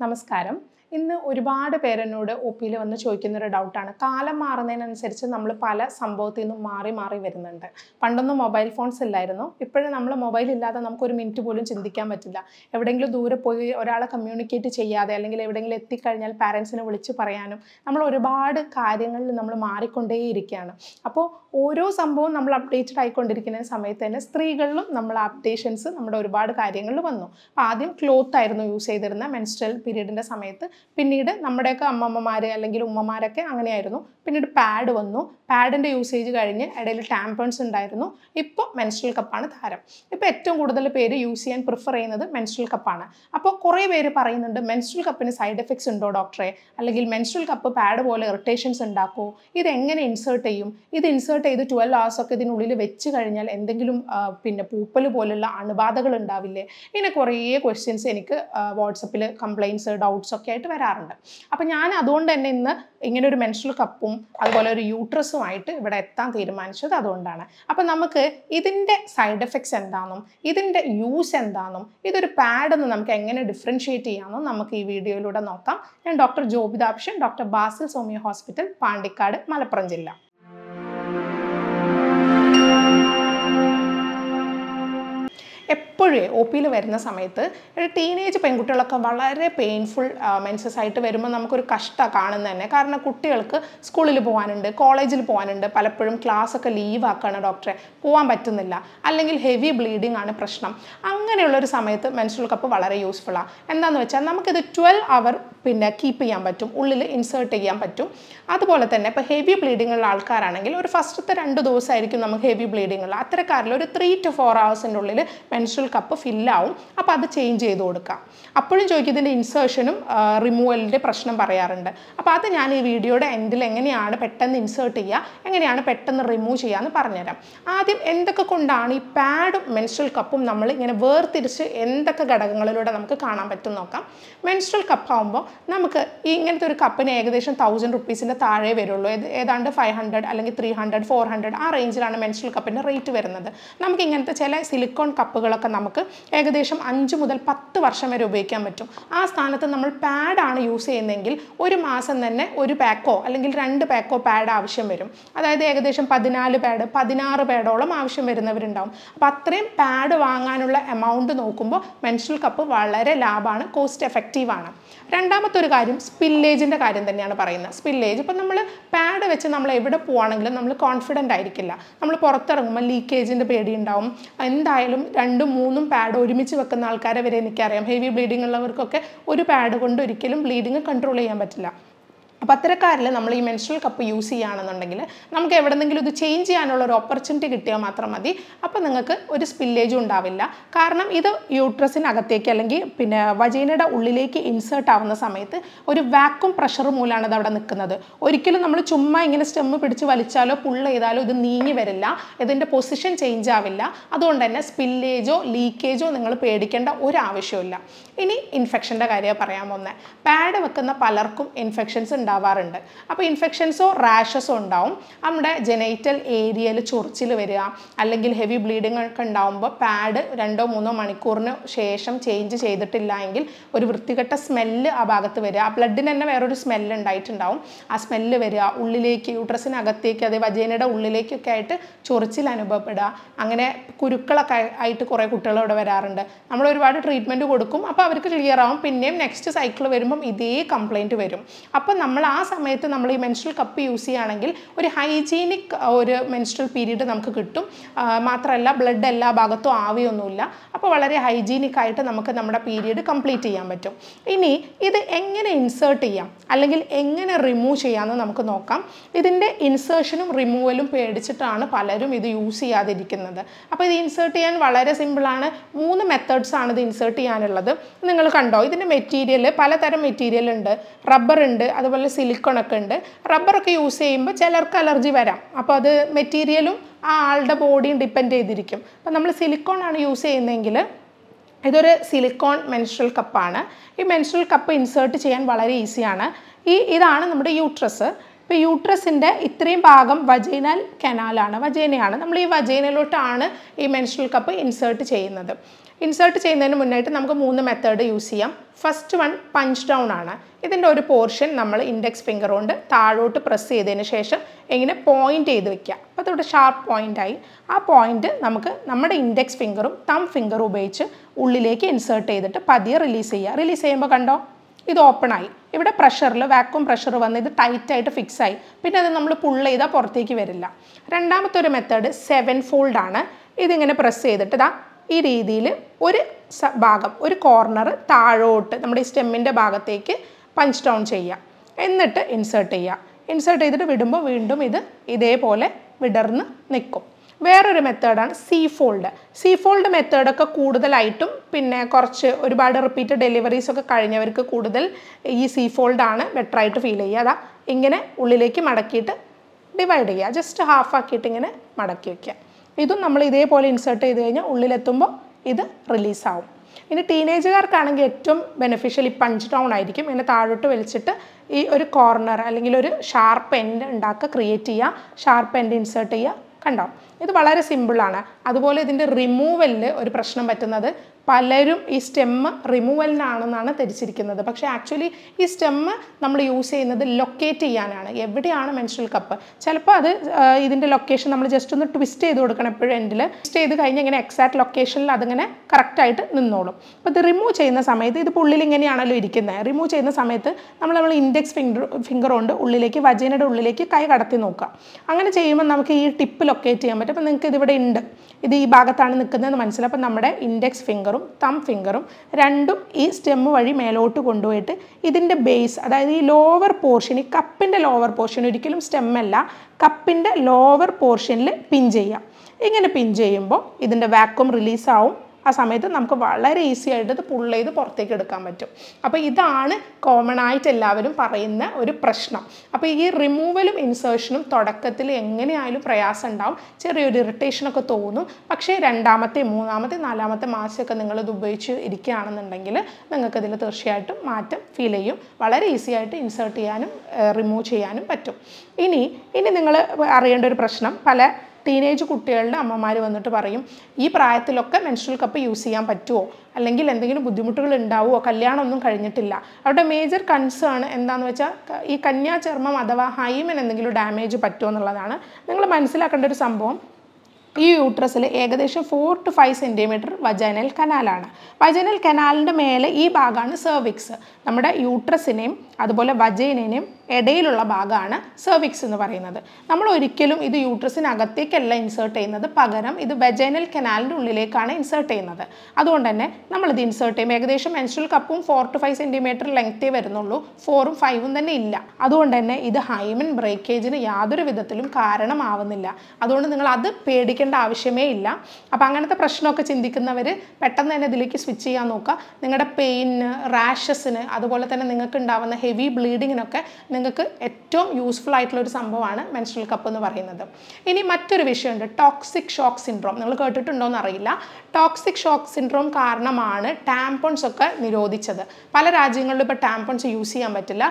നമസ്കാരം. ഇന്ന് ഒരുപാട് പേരെന്നോട് ഒ പിയിൽ വന്ന് ചോദിക്കുന്നൊരു ഡൗട്ടാണ് കാലം മാറുന്നതിനനുസരിച്ച് നമ്മൾ പല സംഭവത്തിൽ നിന്നും മാറി മാറി വരുന്നുണ്ട്. പണ്ടൊന്നും മൊബൈൽ ഫോൺസ് ഇല്ലായിരുന്നു. ഇപ്പോഴും നമ്മൾ മൊബൈൽ ഇല്ലാതെ നമുക്ക് ഒരു മിനിറ്റ് പോലും ചിന്തിക്കാൻ പറ്റില്ല. എവിടെയെങ്കിലും ദൂരെ പോയി ഒരാളെ കമ്മ്യൂണിക്കേറ്റ് ചെയ്യാതെ അല്ലെങ്കിൽ എവിടെയെങ്കിലും എത്തിക്കഴിഞ്ഞാൽ പാരൻസിനെ വിളിച്ച് പറയാനും നമ്മൾ ഒരുപാട് കാര്യങ്ങളിൽ നമ്മൾ മാറിക്കൊണ്ടേയിരിക്കുകയാണ്. അപ്പോൾ ഓരോ സംഭവവും നമ്മൾ അപ്ഡേറ്റഡ് ആയിക്കൊണ്ടിരിക്കുന്ന സമയത്ത് തന്നെ സ്ത്രീകളിലും നമ്മൾ അപ്ഡേഷൻസ് നമ്മുടെ ഒരുപാട് കാര്യങ്ങളിൽ വന്നു. അപ്പോൾ ആദ്യം ക്ലോത്ത് ആയിരുന്നു യൂസ് ചെയ്തിരുന്ന മെൻസ്ട്രൽ പീരീഡിന്റെ സമയത്ത്. പിന്നീട് നമ്മുടെയൊക്കെ അമ്മമ്മമാർ അല്ലെങ്കിൽ ഉമ്മമാരൊക്കെ അങ്ങനെയായിരുന്നു. പിന്നീട് പാഡ് വന്നു. പാഡിന്റെ യൂസേജ് കഴിഞ്ഞ് ഇടയിൽ ടാമ്പേൺസ് ഉണ്ടായിരുന്നു. ഇപ്പോൾ മെൻസ്ട്രൽ കപ്പാണ് താരം. ഇപ്പോൾ ഏറ്റവും കൂടുതൽ പേര് യൂസ് ചെയ്യാൻ പ്രിഫർ ചെയ്യുന്നത് മെൻസ്ട്രൽ കപ്പാണ് അപ്പോൾ കുറേ പേര് പറയുന്നുണ്ട് മെൻസ്ട്രൽ കപ്പിന് സൈഡ് എഫക്ട്സ് ഉണ്ടോ ഡോക്ടറെ അല്ലെങ്കിൽ മെൻസ്ട്രൽ കപ്പ് പാഡ് പോലെ ഇറിറ്റേഷൻസ് ഉണ്ടാക്കുമോ ഇതെങ്ങനെ ഇൻസേർട്ട് ചെയ്യും? ഇത് ഇൻസേർട്ട് ചെയ്ത് ട്വൽവ് ഒക്കെ ഇതിനുള്ളിൽ വെച്ച് കഴിഞ്ഞാൽ എന്തെങ്കിലും പിന്നെ പൂപ്പൽ പോലുള്ള അണുബാധകൾ ഉണ്ടാവില്ലേ? ഇങ്ങനെ കുറേ ക്വസ്റ്റ്യൻസ് എനിക്ക് വാട്സപ്പിൽ കംപ്ലയിൻസ് ഡൗട്ട്സ് ഒക്കെ ആയിട്ട് വരാറുണ്ട്. അപ്പം ഞാൻ അതുകൊണ്ട് തന്നെ ഇന്ന് ഇങ്ങനെ ഒരു മെൻസ്ട്രൽ കപ്പും അതുപോലെ ഒരു യൂട്രസുമായിട്ട് ഇവിടെ എത്താൻ തീരുമാനിച്ചത് അതുകൊണ്ടാണ്. അപ്പം നമുക്ക് ഇതിന്റെ സൈഡ് എഫക്ട്സ് എന്താണെന്നും ഇതിന്റെ യൂസ് എന്താണെന്നും ഇതൊരു പാഡെന്ന് നമുക്ക് എങ്ങനെ ഡിഫറൻഷിയേറ്റ് ചെയ്യാമെന്നും നമുക്ക് ഈ വീഡിയോയിലൂടെ നോക്കാം. ഞാൻ doctor ജോബിതാഭിഷൻ doctor Basil Soumya hospital Pandikkad Malappuram ജില്ല. എപ്പോഴും ഒ പിയിൽ വരുന്ന സമയത്ത് ഒരു ടീനേജ് പെൺകുട്ടികളൊക്കെ വളരെ പെയിൻഫുൾ മെൻസസ് ആയിട്ട് വരുമ്പോൾ നമുക്കൊരു കഷ്ടമാണ് കാണുന്നത് തന്നെ. കാരണം കുട്ടികൾക്ക് സ്കൂളിൽ പോകാനുണ്ട് കോളേജിൽ പോകാനുണ്ട് പലപ്പോഴും ക്ലാസ് ഒക്കെ ലീവ് ആക്കുകയാണ് ഡോക്ടറെ പോകാൻ പറ്റുന്നില്ല. അല്ലെങ്കിൽ ഹെവി ബ്ലീഡിംഗ് ആണ് പ്രശ്നം. അങ്ങനെയുള്ളൊരു സമയത്ത് മെൻസ്ട്രൽ കപ്പ് വളരെ യൂസ്ഫുള്ളാണ് എന്താണെന്ന് വെച്ചാൽ നമുക്കിത് ട്വൽവ് അവർ പിന്നെ കീപ്പ് ചെയ്യാൻ പറ്റും ഉള്ളിൽ ഇൻസേർട്ട് ചെയ്യാൻ പറ്റും. അതുപോലെ തന്നെ ഇപ്പോൾ ഹെവി ബ്ലീഡിംഗ് ഉള്ള ആൾക്കാരാണെങ്കിൽ ഒരു ഫസ്റ്റത്തെ രണ്ട് ദിവസമായിരിക്കും നമുക്ക് ഹെവി ബ്ലീഡിംഗ് ഉള്ള അത്തരക്കാരിൽ ഒരു ത്രീ ടു ഫോർ ഹവേഴ്സിന്റെ ഉള്ളിൽ മെൻസ്ട്രൽ കപ്പ് ഫില്ലാവും അപ്പോൾ അത് ചേഞ്ച് ചെയ്ത് കൊടുക്കാം അപ്പോഴും ചോദിക്കും ഇതിന്റെ ഇൻസേർഷനും റിമൂവലിന്റെ പ്രശ്നം പറയാറുണ്ട്. അപ്പോൾ അത് ഞാൻ ഈ വീഡിയോയുടെ എൻഡിൽ എങ്ങനെയാണ് പെട്ടെന്ന് ഇൻസേർട്ട് ചെയ്യുക എങ്ങനെയാണ് പെട്ടെന്ന് റിമൂവ് ചെയ്യുക എന്ന് പറഞ്ഞുതരാം. ആദ്യം എന്തൊക്കെ കൊണ്ടാണ് ഈ പാഡും മെൻസ്ട്രൽ കപ്പും നമ്മൾ ഇങ്ങനെ വേർതിരിച്ച് എന്തൊക്കെ ഘടകങ്ങളിലൂടെ നമുക്ക് കാണാൻ പറ്റും നോക്കാം. മെൻസ്ട്രൽ കപ്പ് ആകുമ്പോൾ നമുക്ക് ഇങ്ങനത്തെ ഒരു കപ്പിന് ഏകദേശം തൗസൻഡ് റുപ്പീസിന്റെ താഴെ വരുള്ളൂ. ഏത് ഏതാണ്ട് ഫൈവ് ഹൺഡ്രഡ് അല്ലെങ്കിൽ ത്രീ ഹൺഡ്രഡ് ഫോർ ഹൺഡ്രഡ് ആ റേഞ്ചിലാണ് മെൻസ്ട്രൽ കപ്പിന്റെ റേറ്റ് വരുന്നത്. നമുക്ക് ഇങ്ങനത്തെ ചില സിലിക്കോൺ കപ്പുകളൊക്കെ നമുക്ക് ഏകദേശം അഞ്ച് മുതൽ പത്ത് വർഷം വരെ ഉപയോഗിക്കാൻ പറ്റും. ആ സ്ഥാനത്ത് നമ്മൾ പാഡാണ് യൂസ് ചെയ്യുന്നതെങ്കിൽ ഒരു മാസം തന്നെ ഒരു പാക്കോ അല്ലെങ്കിൽ രണ്ട് പാക്കോ പാഡ് ആവശ്യം വരും. അതായത് ഏകദേശം പതിനാല് പാഡ് പതിനാറ് പാഡോളം ആവശ്യം വരുന്നവരുണ്ടാവും. അപ്പോൾ അത്രയും പാഡ് വാങ്ങാനുള്ള എമൗണ്ട് നോക്കുമ്പോൾ മെൻസ്ട്രൽ കപ്പ് വളരെ ലാഭമാണ് കോസ്റ്റ് എഫക്റ്റീവാണ് രണ്ടാമത്തെ ഒരു കാര്യം സ്പില്ലേജിന്റെ കാര്യം തന്നെയാണ് പറയുന്നത്. സ്പില്ലേജ് ഇപ്പം നമ്മൾ പാഡ് വെച്ച് നമ്മൾ എവിടെ പോവാണെങ്കിലും നമ്മൾ കോൺഫിഡന്റ് ആയിരിക്കില്ല. നമ്മൾ പുറത്തിറങ്ങുമ്പോൾ ലീക്കേജിന്റെ പേടി ഉണ്ടാവും എന്തായാലും രണ്ടും മൂന്നും പാഡ് ഒരുമിച്ച് വെക്കുന്ന ആൾക്കാരെ വരെ എനിക്കറിയാം. ഹെവി ബ്ലീഡിംഗ് ഉള്ളവർക്കൊക്കെ ഒരു പാഡ് കൊണ്ട് ഒരിക്കലും ബ്ലീഡിങ് കൺട്രോൾ ചെയ്യാൻ പറ്റില്ല. അപ്പോൾ അത്തരക്കാരിൽ നമ്മൾ ഈ മെൻസ്ട്രൽ കപ്പ് യൂസ് ചെയ്യുകയാണെന്നുണ്ടെങ്കിൽ നമുക്ക് എവിടെന്നെങ്കിലും ഇത് ചേഞ്ച് ചെയ്യാനുള്ള ഒരു ഓപ്പർച്യൂണിറ്റി കിട്ടിയാൽ മാത്രം മതി. അപ്പോൾ നിങ്ങൾക്ക് ഒരു സ്പില്ലേജും ഉണ്ടാവില്ല. കാരണം ഇത് യൂട്രസിനകത്തേക്ക് അല്ലെങ്കിൽ പിന്നെ വജീനയുടെ ഉള്ളിലേക്ക് ഇൻസേർട്ട് ആവുന്ന സമയത്ത് ഒരു വാക്വം പ്രഷർ മൂലമാണ് ഇത് അവിടെ നിൽക്കുന്നത്. ഒരിക്കലും നമ്മൾ ചുമ്മാ ഇങ്ങനെ സ്റ്റെമ്മ് പിടിച്ച് വലിച്ചാലോ പുള്ള് ചെയ്താലോ ഇത് നീങ്ങി വരില്ല. ഇതിന്റെ പൊസിഷൻ ചേഞ്ച് ആവില്ല. അതുകൊണ്ട് തന്നെ സ്പില്ലേജോ ലീക്കേജോ നിങ്ങൾ പേടിക്കേണ്ട ഒരു ആവശ്യമില്ല ഇനി ഇൻഫെക്ഷന്റെ കാര്യമാണ് പറയാൻ പോകുന്നത് പാഡ് വെക്കുന്ന പലർക്കും ഇൻഫെക്ഷൻസ് ഉണ്ടാവാറുണ്ട്. അപ്പോൾ ഇൻഫെക്ഷൻസോ റാഷസോ ഉണ്ടാവും. നമ്മുടെ ജെനൈറ്റൽ ഏരിയയിൽ ചൊറിച്ചിൽ വരിക അല്ലെങ്കിൽ ഹെവി ബ്ലീഡിംഗ് ഒക്കെ ഉണ്ടാവുമ്പോൾ പാഡ് രണ്ടോ മൂന്നോ മണിക്കൂറിന് ശേഷം ചേഞ്ച് ചെയ്തിട്ടില്ല എങ്കിൽ ഒരു വൃത്തികെട്ട സ്മെല്ല് ആ ഭാഗത്ത് വരിക. ആ ബ്ലഡിന് തന്നെ വേറൊരു സ്മെല്ല് ഉണ്ടായിട്ടുണ്ടാവും. ആ സ്മെല്ല് വരിക ഉള്ളിലേക്ക് യൂട്രസിനകത്തേക്ക് അതേ വജേനയുടെ ഉള്ളിലേക്കൊക്കെ ആയിട്ട് ചൊറിച്ചിൽ അനുഭവപ്പെടുക. അങ്ങനെ കുരുക്കളൊക്കെ ആയിട്ട് കുറേ കുട്ടികൾ ഇവിടെ വരാറുണ്ട്. നമ്മൾ ഒരുപാട് ട്രീറ്റ്മെന്റ് കൊടുക്കും. അപ്പോൾ അവർക്ക് ക്ലിയർ ആവും. പിന്നെയും നെക്സ്റ്റ് സൈക്കിൾ വരുമ്പം ഇതേ കംപ്ലൈന്റ് വരും. അപ്പം നമ്മൾ ആ സമയത്ത് നമ്മൾ ഈ മെൻസ്ട്രൽ കപ്പ് യൂസ് ചെയ്യുകയാണെങ്കിൽ ഒരു ഹൈജീനിക് ഒരു മെൻസ്ട്രൽ പീരീഡ് നമുക്ക് കിട്ടും. മാത്രമല്ല ബ്ലഡ് എല്ലാ ഭാഗത്തും ആവിയൊന്നുമില്ല. അപ്പോൾ വളരെ ഹൈജീനിക് ആയിട്ട് നമുക്ക് നമ്മുടെ പീരീഡ് കംപ്ലീറ്റ് ചെയ്യാൻ പറ്റും. ഇനി ഇത് എങ്ങനെ ഇൻസേർട്ട് ചെയ്യാം? അല്ലെങ്കിൽ എങ്ങനെ റിമൂവ് ചെയ്യാമെന്ന് നമുക്ക് നോക്കാം. ഇതിന്റെ ഇൻസേർഷനും റിമൂവലും പേടിച്ചിട്ടാണ് പലരും ഇത് യൂസ് ചെയ്യാതിരിക്കുന്നത്. അപ്പോൾ ഇത് ഇൻസേർട്ട് ചെയ്യാൻ വളരെ സിമ്പിളാണ് മൂന്ന് മെത്തേഡ്സാണ് ഇത് ഇൻസേർട്ട് ചെയ്യാനുള്ളത്. നിങ്ങൾ കണ്ടോ ഇതിന്റെ മെറ്റീരിയൽ പലതരം മെറ്റീരിയൽ ഉണ്ട്. റബ്ബർ ഉണ്ട് അതുപോലെ സിലിക്കോൺ സിലിക്കണൊക്കെ ഉണ്ട്. റബ്ബറൊക്കെ യൂസ് ചെയ്യുമ്പോൾ ചിലർക്ക് അലർജി വരാം. അപ്പോൾ അത് മെറ്റീരിയലും ആ ആളുടെ ബോഡിയും ഡിപ്പെൻഡ് ചെയ്തിരിക്കും. അപ്പോൾ നമ്മൾ സിലിക്കോൺ ആണ് യൂസ് ചെയ്യുന്നതെങ്കിൽ ഇതൊരു സിലിക്കോൺ മെൻസ്ട്രൽ കപ്പാണ് ഈ മെൻസ്ട്രൽ കപ്പ് ഇൻസേർട്ട് ചെയ്യാൻ വളരെ ഈസിയാണ് ഈ ഇതാണ് നമ്മുടെ യൂട്രസ് ഇപ്പോൾ യൂട്രസിന്റെ ഇത്രയും ഭാഗം വജൈനൽ കനാലാണ് വജൈനയാണ് നമ്മൾ ഈ വജൈനയിലോട്ടാണ് ഈ മെൻസ്ട്രൽ കപ്പ് ഇൻസേർട്ട് ചെയ്യുന്നത്. ഇൻസേർട്ട് ചെയ്യുന്നതിന് മുന്നായിട്ട് നമുക്ക് മൂന്ന് മെത്തേഡ് യൂസ് ചെയ്യാം. ഫസ്റ്റ് വൺ പഞ്ച് ഡൗൺ ആണ്. ഇതിന്റെ ഒരു പോർഷൻ നമ്മൾ ഇൻഡെക്സ് ഫിംഗർ കൊണ്ട് താഴോട്ട് പ്രസ് ചെയ്തതിന് ശേഷം ഇങ്ങനെ പോയിന്റ് ചെയ്ത് വെക്കുക. അപ്പോൾ അതോടെ ഷാർപ്പ് പോയിന്റായി ആ പോയിന്റ് നമുക്ക് നമ്മുടെ ഇൻഡെക്സ് ഫിംഗറും തം ഫിംഗറും ഉപയോഗിച്ച് ഉള്ളിലേക്ക് ഇൻസേർട്ട് ചെയ്തിട്ട് പതിയെ റിലീസ് ചെയ്യുക. റിലീസ് ചെയ്യുമ്പോൾ കണ്ടോ? ഇത് ഓപ്പൺ ആയി. ഇവിടെ പ്രഷറിൽ വാക്വം പ്രഷർ വന്ന് ഇത് ടൈറ്റായിട്ട് ഫിക്സ് ആയി. പിന്നെ അത് നമ്മൾ പുൾ ചെയ്താൽ പുറത്തേക്ക് വരില്ല. രണ്ടാമത്തെ ഒരു മെത്തേഡ് സെവൻ ഫോൾഡ് ആണ്. ഇതിങ്ങനെ പ്രസ് ചെയ്തിട്ട് ഇതാ ഈ രീതിയിൽ ഒരു ഭാഗം ഒരു കോർണർ താഴോട്ട് നമ്മുടെ ഈ സ്റ്റെമ്മിന്റെ ഭാഗത്തേക്ക് പഞ്ച് ഡൗൺ ചെയ്യുക. എന്നിട്ട് ഇൻസേർട്ട് ചെയ്യാം ഇൻസേർട്ട് ചെയ്തിട്ട് വിടുമ്പോൾ വീണ്ടും ഇത് ഇതേപോലെ വിടർന്ന് നിൽക്കും. വേറൊരു മെത്തേഡാണ് സീ ഫോൾഡ് സീ ഫോൾഡ് മെത്തേഡൊക്കെ കൂടുതലായിട്ടും പിന്നെ കുറച്ച് ഒരുപാട് റിപ്പീറ്റ് ഡെലിവറീസ് ഒക്കെ കഴിഞ്ഞവർക്ക് കൂടുതൽ ഈ സീ ഫോൾഡാണ് ബെറ്ററായിട്ട് ഫീൽ ചെയ്യുക. അതാ ഇങ്ങനെ ഉള്ളിലേക്ക് മടക്കിയിട്ട് ഡിവൈഡ് ചെയ്യുക. ജസ്റ്റ് ഹാഫ് ആക്കിയിട്ട് ഇങ്ങനെ മടക്കി വയ്ക്കുക ഇതും നമ്മൾ ഇതേപോലെ ഇൻസേർട്ട് ചെയ്ത് കഴിഞ്ഞാൽ ഉള്ളിലെത്തുമ്പോൾ ഇത് റിലീസാവും ഇനി ടീനേജുകാർക്കാണെങ്കിൽ ഏറ്റവും ബെനിഫിഷ്യൽ ഈ പഞ്ച് ഡൗൺ ആയിരിക്കും. ഇങ്ങനെ താഴോട്ട് വലിച്ചിട്ട് ഈ ഒരു കോർണർ അല്ലെങ്കിൽ ഒരു ഷാർപ്പ് എൻഡ് ഉണ്ടാക്കുക ക്രിയേറ്റ് ചെയ്യുക ഷാർപ്പ് എൻഡ് ഇൻസേർട്ട് ചെയ്യുക കണ്ടോ ഇത് വളരെ സിമ്പിളാണ് അതുപോലെ ഇതിന്റെ റിമൂവലിൽ ഒരു പ്രശ്നം പറ്റുന്നത് പലരും ഈ സ്റ്റെമ്മ് റിമൂവലിനാണെന്നാണ് ധരിച്ചിരിക്കുന്നത്. പക്ഷേ ആക്ച്വലി ഈ സ്റ്റെമ്മ് നമ്മൾ യൂസ് ചെയ്യുന്നത് ലൊക്കേറ്റ് ചെയ്യാനാണ്. എവിടെയാണ് മെൻസ്ട്രൽ കപ്പ് ചിലപ്പോൾ അത് ഇതിന്റെ ലൊക്കേഷൻ നമ്മൾ ജസ്റ്റ് ഒന്ന് ട്വിസ്റ്റ് ചെയ്ത് കൊടുക്കണം എപ്പോഴും എൻഡിൽ ട്വിസ്റ്റ് ചെയ്ത് കഴിഞ്ഞ് ഇങ്ങനെ എക്സാക്ട് ലൊക്കേഷനിൽ അതിങ്ങനെ കറക്റ്റായിട്ട് നിന്നോളും. അപ്പോൾ ഇത് റിമൂവ് ചെയ്യുന്ന സമയത്ത് ഇത് ഉള്ളിൽ ഇങ്ങനെയാണല്ലോ ഇരിക്കുന്നത് റിമൂവ് ചെയ്യുന്ന സമയത്ത് നമ്മൾ നമ്മൾ ഇൻഡെക്സ് ഫിംഗർ ഫിംഗർ കൊണ്ട് ഉള്ളിലേക്ക് വജേനയുടെ ഉള്ളിലേക്ക് കൈ കടത്തി നോക്കുക. അങ്ങനെ ചെയ്യുമ്പോൾ നമുക്ക് ഈ ടിപ്പ് ലൊക്കേറ്റ് ചെയ്യാൻ പറ്റും. അപ്പോൾ നിങ്ങൾക്ക് ഇതിവിടെ ഉണ്ട് ഇത് ഈ ഭാഗത്താണ് നിൽക്കുന്നതെന്ന് മനസ്സിലാവും അപ്പോൾ നമ്മുടെ ഇൻഡെക്സ് ഫിംഗറും തം ഫിംഗറും രണ്ടും ഈ സ്റ്റെമ്മ് വഴി മേലോട്ട് കൊണ്ടുപോയിട്ട് ഇതിന്റെ ബേസ് അതായത് ഈ ലോവർ പോർഷൻ ഈ കപ്പിന്റെ ലോവർ പോർഷൻ ഒരിക്കലും സ്റ്റെമ്മല്ല കപ്പിന്റെ ലോവർ പോർഷനിൽ പിൻ ചെയ്യാം ഇങ്ങനെ പിൻ ചെയ്യുമ്പോൾ ഇതിന്റെ വാക്വം റിലീസാവും ആ സമയത്ത് നമുക്ക് വളരെ ഈസി ആയിട്ട് ഇത് പുൾ ചെയ്ത് പുറത്തേക്ക് എടുക്കാൻ പറ്റും. അപ്പോൾ ഇതാണ് കോമൺ ആയിട്ട് എല്ലാവരും പറയുന്ന ഒരു പ്രശ്നം. അപ്പോൾ ഈ റിമൂവലും ഇൻസേർഷനും തുടക്കത്തിൽ എങ്ങനെയായാലും പ്രയാസം ഉണ്ടാവും. ചെറിയൊരു ഇറിറ്റേഷനൊക്കെ തോന്നും. പക്ഷേ രണ്ടാമത്തെ മൂന്നാമത്തെ നാലാമത്തെ മാസമൊക്കെ നിങ്ങളിത് ഉപയോഗിച്ച് ഇരിക്കുകയാണെന്നുണ്ടെങ്കിൽ നിങ്ങൾക്കതിൽ തീർച്ചയായിട്ടും മാറ്റം ഫീൽ ചെയ്യും. വളരെ ഈസി ആയിട്ട് ഇൻസേർട്ട് ചെയ്യാനും റിമൂവ് ചെയ്യാനും പറ്റും. ഇനി ഇനി നിങ്ങൾ അറിയേണ്ട ഒരു പ്രശ്നം. പല ടീനേജ് കുട്ടികളുടെ അമ്മമാർ വന്നിട്ട് പറയും ഈ പ്രായത്തിലൊക്കെ മെൻസ്ട്രൽ കപ്പ് യൂസ് ചെയ്യാൻ പറ്റുമോ അല്ലെങ്കിൽ എന്തെങ്കിലും ബുദ്ധിമുട്ടുകൾ ഉണ്ടാവുമോ കല്യാണമൊന്നും കഴിഞ്ഞിട്ടില്ല. അവരുടെ മേജർ കൺസേൺ എന്താണെന്ന് വെച്ചാൽ ഈ കന്യാചർമ്മം അഥവാ ഹൈമൻ എന്തെങ്കിലും ഡാമേജ് പറ്റുമോ എന്നുള്ളതാണ് നിങ്ങൾ മനസ്സിലാക്കേണ്ട ഒരു സംഭവം. ഈ യൂട്രസിൽ ഏകദേശം ഫോർ ടു ഫൈവ് സെന്റിമീറ്റർ വജൈനൽ കനാലാണ് വജൈനൽ കനാലിന്റെ മേലെ ഈ ഭാഗമാണ് സെർവിക്സ് നമ്മുടെ യൂട്രസിനെയും അതുപോലെ വജൈനേനെയും ഇടയിലുള്ള ഭാഗമാണ് സെർവിക്സ് എന്ന് പറയുന്നത്. നമ്മൾ ഒരിക്കലും ഇത് യൂട്രസിനകത്തേക്കല്ല ഇൻസേർട്ട് ചെയ്യുന്നത്. പകരം ഇത് വെജൈനൽ കനാലിന്റെ ഉള്ളിലേക്കാണ് ഇൻസേർട്ട് ചെയ്യുന്നത്. അതുകൊണ്ട് തന്നെ നമ്മളിത് ഇൻസേർട്ട് ചെയ്യും. ഏകദേശം മെൻസ്ട്രൽ കപ്പും ഫോർ ടു ഫൈവ് സെന്റിമീറ്റർ ലെങ്ത്തേ വരുന്നുള്ളൂ. ഫോറും ഫൈവും തന്നെ ഇല്ല. അതുകൊണ്ട് തന്നെ ഇത് ഹൈമൻ ബ്രേക്കേജിന് യാതൊരു വിധത്തിലും കാരണമാവുന്നില്ല. അതുകൊണ്ട് നിങ്ങൾ അത് പേടിക്കേണ്ട ആവശ്യമേ ഇല്ല. അപ്പോൾ അങ്ങനത്തെ പ്രശ്നമൊക്കെ ചിന്തിക്കുന്നവർ പെട്ടെന്ന് തന്നെ ഇതിലേക്ക് സ്വിച്ച് ചെയ്യാൻ നോക്കുക. നിങ്ങളുടെ പെയിന് റാഷസിന് അതുപോലെ തന്നെ നിങ്ങൾക്ക് ഉണ്ടാവുന്ന ഹെവി ബ്ലീഡിങ്ങിനൊക്കെ നിങ്ങൾക്ക് ഏറ്റവും യൂസ്ഫുൾ ആയിട്ടുള്ള ഒരു സംഭവമാണ് മെൻസ്ട്രൽ കപ്പ് എന്ന് പറയുന്നത്. ഇനി മറ്റൊരു വിഷയമുണ്ട്. ടോക്സിക് ഷോക്ക് സിൻഡ്രോം നിങ്ങൾ കേട്ടിട്ടുണ്ടോ എന്നറിയില്ല. ടോക്സിക് ഷോക്ക് സിൻഡ്രോം കാരണമാണ് ടാംപോൺസ് ഒക്കെ നിരോധിച്ചത്. പല രാജ്യങ്ങളിലും ഇപ്പോൾ ടാംപോൺസ് യൂസ് ചെയ്യാൻ പറ്റില്ല.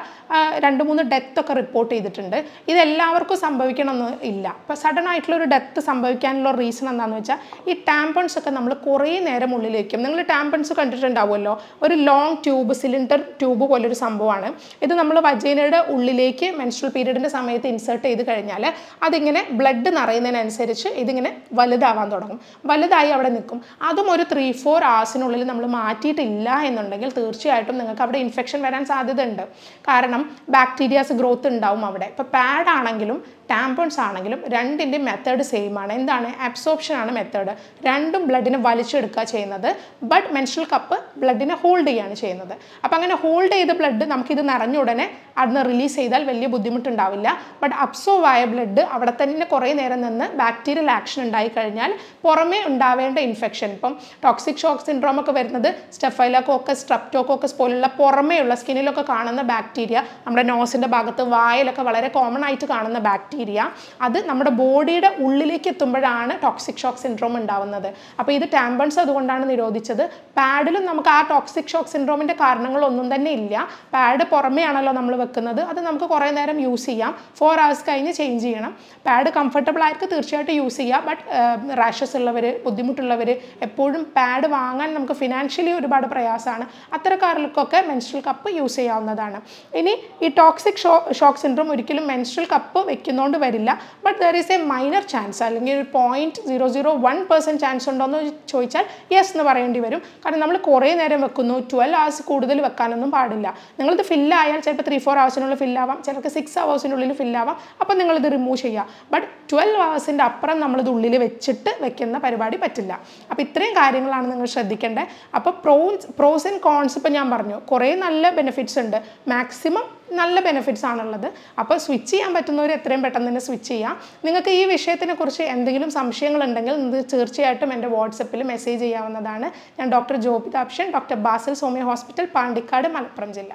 രണ്ട് മൂന്ന് ഡെത്ത് ഒക്കെ റിപ്പോർട്ട് ചെയ്തിട്ടുണ്ട്. ഇത് എല്ലാവർക്കും സംഭവിക്കണമെന്ന് ഇല്ല. ഇപ്പോൾ സഡൻ ആയിട്ടുള്ള ഒരു ഡെത്ത് സംഭവിക്കാനുള്ള റീസൺ എന്താണെന്ന് വെച്ചാൽ ഈ ടാംപോൺസ് ഒക്കെ നമ്മൾ കുറേ നേരം ഉള്ളിൽ വയ്ക്കും നിങ്ങൾ ടാംപോൺസ് കണ്ടിട്ടുണ്ടാവുമല്ലോ? ഒരു ലോങ് ട്യൂബ് സിലിണ്ടർ ട്യൂബ് പോലൊരു സംഭവമാണ്. ഇത് നമ്മൾ വജൈനയുടെ ഉള്ളിലേക്ക് മെൻസ്ട്രൽ പീരീഡിന്റെ സമയത്ത് ഇൻസേർട്ട് ചെയ്ത് കഴിഞ്ഞാൽ അതിങ്ങനെ ബ്ലഡ് നിറയുന്നതിനനുസരിച്ച് ഇതിങ്ങനെ വലുതാവാൻ തുടങ്ങും. വലുതായി അവിടെ നിൽക്കും. അതും ഒരു ത്രീ ഫോർ hours-നുള്ളിൽ നമ്മൾ മാറ്റിയിട്ടില്ല എന്നുണ്ടെങ്കിൽ തീർച്ചയായിട്ടും നിങ്ങൾക്ക് അവിടെ ഇൻഫെക്ഷൻ വരാൻ സാധ്യതയുണ്ട്. കാരണം ബാക്ടീരിയാസ് ഗ്രോത്ത് ഉണ്ടാവും അവിടെ. ഇപ്പോൾ പാഡ് ആണെങ്കിലും ടാമ്പോൺസ് ആണെങ്കിലും രണ്ടിന്റെ മെത്തേഡ് സെയിം ആണ്. എന്താണ്? അബ്സോർപ്ഷൻ ആണ് മെത്തേഡ് രണ്ടും ബ്ലഡിനെ വലിച്ചെടുക്കുക ചെയ്യുന്നത്. ബട്ട് മെൻഷൽ കപ്പ് ബ്ലഡിനെ ഹോൾഡ് ചെയ്യുകയാണ് ചെയ്യുന്നത്. അപ്പോൾ അങ്ങനെ ഹോൾഡ് ചെയ്ത ബ്ലഡ് നമുക്കിത് നിറഞ്ഞ ഉടനെ അവിടുന്ന് റിലീസ് ചെയ്താൽ വലിയ ബുദ്ധിമുട്ടുണ്ടാവില്ല. ബട്ട് അബ്സോർവ് ആയ ബ്ലഡ് അവിടെ തന്നെ കുറേ നേരം നിന്ന് ബാക്ടീരിയൽ ആക്ഷൻ ഉണ്ടായി കഴിഞ്ഞാൽ പുറമേ ഉണ്ടാവേണ്ട ഇൻഫെക്ഷൻ ഇപ്പം ടോക്സിക് ഷോക്ക് സിൻഡ്രോം ഒക്കെ വരുന്നത് സ്റ്റെഫൈലോക്കോക്കസ് സ്ട്രപ്റ്റോക്കോക്കസ് പോലുള്ള പുറമേയുള്ള സ്കിന്നിലൊക്കെ കാണുന്ന ബാക്ടീരിയ നമ്മുടെ നോസിന്റെ ഭാഗത്ത് വായിലൊക്കെ വളരെ കോമൺ ആയിട്ട് കാണുന്ന ബാക്ടീരിയ ബാക്ടീരിയ അത് നമ്മുടെ ബോഡിയുടെ ഉള്ളിലേക്ക് എത്തുമ്പോഴാണ് ടോക്സിക് ഷോക്ക് സിൻഡ്രോം ഉണ്ടാവുന്നത്. അപ്പോൾ ഇത് ടാമ്പൺസ് അതുകൊണ്ടാണ് നിരോധിച്ചത്. പാഡിലും നമുക്ക് ആ ടോക്സിക് ഷോക്ക് സിൻഡ്രോമിന്റെ കാരണങ്ങളൊന്നും തന്നെ ഇല്ല. പാഡ് പുറമെയാണല്ലോ നമ്മൾ വെക്കുന്നത്. അത് നമുക്ക് കുറേ നേരം യൂസ് ചെയ്യാം. ഫോർ അവേഴ്സ് കഴിഞ്ഞ് ചേഞ്ച് ചെയ്യണം. പാഡ് കംഫർട്ടബിൾ ആയിരിക്കും തീർച്ചയായിട്ടും യൂസ് ചെയ്യാം. ബട്ട് റാഷസ് ഉള്ളവർ ബുദ്ധിമുട്ടുള്ളവർ എപ്പോഴും പാഡ് വാങ്ങാൻ നമുക്ക് ഫിനാൻഷ്യലി ഒരുപാട് പ്രയാസമാണ്. അത്തരക്കാർക്കൊക്കെ മെൻസ്ട്രൽ കപ്പ് യൂസ് ചെയ്യാവുന്നതാണ്. ഇനി ഈ ടോക്സിക് ഷോ ഷോക്ക് സിൻഡ്രോം ഒരിക്കലും മെൻസ്ട്രൽ കപ്പ് വെക്കുന്നതുകൊണ്ട് വരില്ല. But there is a minor chance അല്ലെങ്കിൽ ഒരു point zero zero one percent chance ഉണ്ടോ എന്ന് ചോദിച്ചാൽ യെസ് എന്ന് പറയേണ്ടി വരും. കാരണം നമ്മൾ കുറേ നേരം വെക്കുന്നു. ട്വൽവ് ഹവേഴ്സ് കൂടുതൽ വെക്കാനൊന്നും പാടില്ല. നിങ്ങളിത് ഫില്ലായാൽ ചിലപ്പോൾ ത്രീ ഫോർ ഹവേഴ്സിനുള്ളിൽ ഫില്ലാവാം ചിലർക്ക് സിക്സ് ഹവേഴ്സിനുള്ളിൽ ഫില്ലാവാം അപ്പോൾ നിങ്ങളിത് റിമൂവ് ചെയ്യുക. ബട്ട് ട്വൽവ് ഹവേഴ്സിന്റെ അപ്പുറം നമ്മളിത് ഉള്ളിൽ വെച്ചിട്ട് വെക്കുന്ന പരിപാടി പറ്റില്ല. അപ്പോൾ ഇത്രയും കാര്യങ്ങളാണ് നിങ്ങൾ ശ്രദ്ധിക്കേണ്ടത്. അപ്പോൾ പ്രോസ് പ്രോസ് ആൻഡ് കോൺസ് ഇപ്പോൾ ഞാൻ പറഞ്ഞു. കുറേ നല്ല ബെനിഫിറ്റ്സ് ഉണ്ട്. മാക്സിമം നല്ല ബെനിഫിറ്റ്സ് ആണുള്ളത്. അപ്പോൾ സ്വിച്ച് ചെയ്യാൻ പറ്റുന്നവർ എത്രയും പെട്ടെന്ന് തന്നെ സ്വിച്ച് ചെയ്യാം. നിങ്ങൾക്ക് ഈ വിഷയത്തിനെക്കുറിച്ച് എന്തെങ്കിലും സംശയങ്ങളുണ്ടെങ്കിൽ തീർച്ചയായിട്ടും എന്റെ വാട്സപ്പിൽ മെസ്സേജ് ചെയ്യാവുന്നതാണ്. ഞാൻ doctor ജോബിതാപ്ഷൻ doctor Basil Soumya hospital Pandikkad Malappuram ജില്ല.